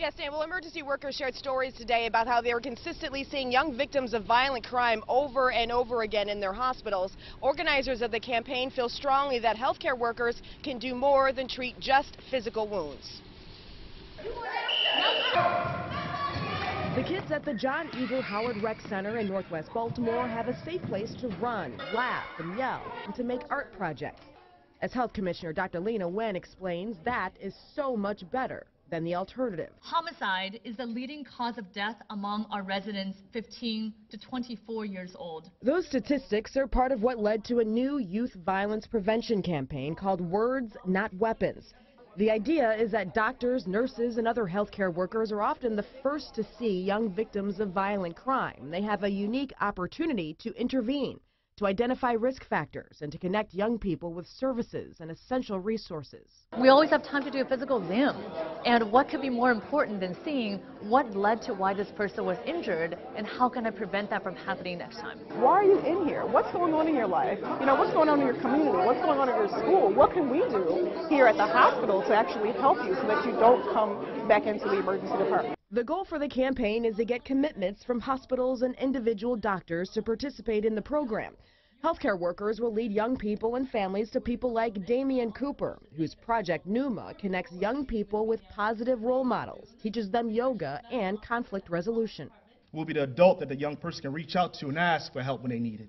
Yes, Dan. Well, emergency workers shared stories today about how they were consistently seeing young victims of violent crime over and over again in their hospitals. Organizers of the campaign feel strongly that healthcare workers can do more than treat just physical wounds. The kids at the John Eager Howard Rec Center in Northwest Baltimore have a safe place to run, laugh, and yell, and to make art projects. As Health Commissioner Dr. Leana Wen explains, that is so much better than the alternative. Homicide is the leading cause of death among our residents 15 to 24 years old. Those statistics are part of what led to a new youth violence prevention campaign called Words Not Weapons. The idea is that doctors, nurses, and other healthcare workers are often the first to see young victims of violent crime. They have a unique opportunity to intervene to identify risk factors and to connect young people with services and essential resources. We always have time to do a physical exam. And what could be more important than seeing what led to why this person was injured and how can I prevent that from happening next time? Why are you in here? What's going on in your life? You know, what's going on in your community? What's going on in your school? What can we do here at the hospital to actually help you so that you don't come back into the emergency department? The goal for the campaign is to get commitments from hospitals and individual doctors to participate in the program. Healthcare workers will lead young people and families to people like Damian Cooper, whose Project Numa connects young people with positive role models, teaches them yoga and conflict resolution. We'll be the adult that the young person can reach out to and ask for help when they need it.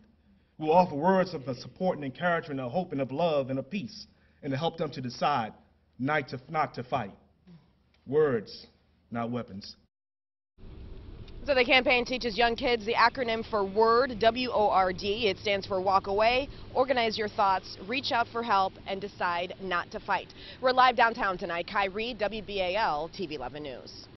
We'll offer words of support and encouragement, of hope and of love and of peace, and to help them to decide not to, not to fight. Words, not weapons. So the campaign teaches young kids the acronym for WORD, W-O-R-D. It stands for walk away, organize your thoughts, reach out for help, and decide not to fight. We're live downtown tonight. Kai Reed, WBAL TV 11 News.